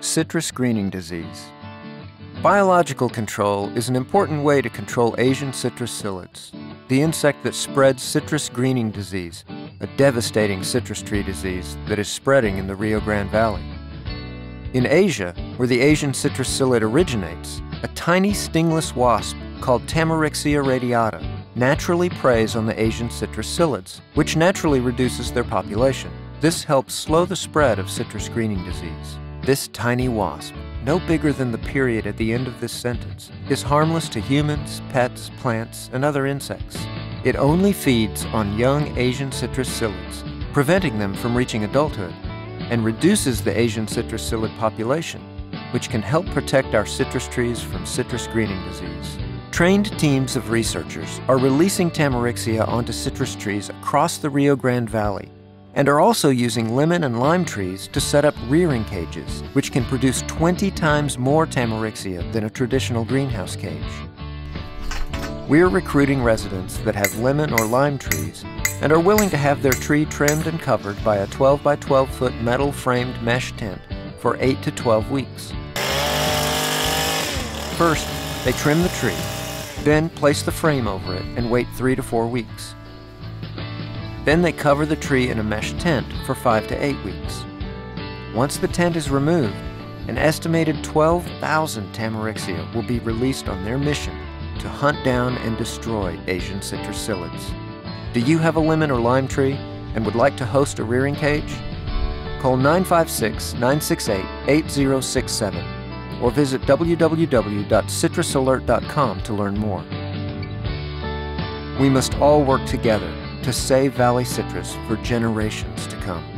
Citrus greening disease. Biological control is an important way to control Asian citrus psyllids, the insect that spreads citrus greening disease, a devastating citrus tree disease that is spreading in the Rio Grande Valley. In Asia, where the Asian citrus psyllid originates, a tiny stingless wasp called Tamarixia radiata naturally preys on the Asian citrus psyllids, which naturally reduces their population. This helps slow the spread of citrus greening disease. This tiny wasp, no bigger than the period at the end of this sentence, is harmless to humans, pets, plants, and other insects. It only feeds on young Asian citrus psyllids, preventing them from reaching adulthood, and reduces the Asian citrus psyllid population, which can help protect our citrus trees from citrus greening disease. Trained teams of researchers are releasing Tamarixia onto citrus trees across the Rio Grande Valley and are also using lemon and lime trees to set up rearing cages, which can produce 20 times more Tamarixia than a traditional greenhouse cage. We're recruiting residents that have lemon or lime trees and are willing to have their tree trimmed and covered by a 12 by 12 foot metal framed mesh tent for 8 to 12 weeks. First, they trim the tree, then place the frame over it and wait 3 to 4 weeks. Then they cover the tree in a mesh tent for 5 to 8 weeks. Once the tent is removed, an estimated 12,000 Tamarixia will be released on their mission to hunt down and destroy Asian citrus psyllids. Do you have a lemon or lime tree and would like to host a rearing cage? Call 956 968 8067 or visit www.citrusalert.com to learn more. We must all work together to save Valley Citrus for generations to come.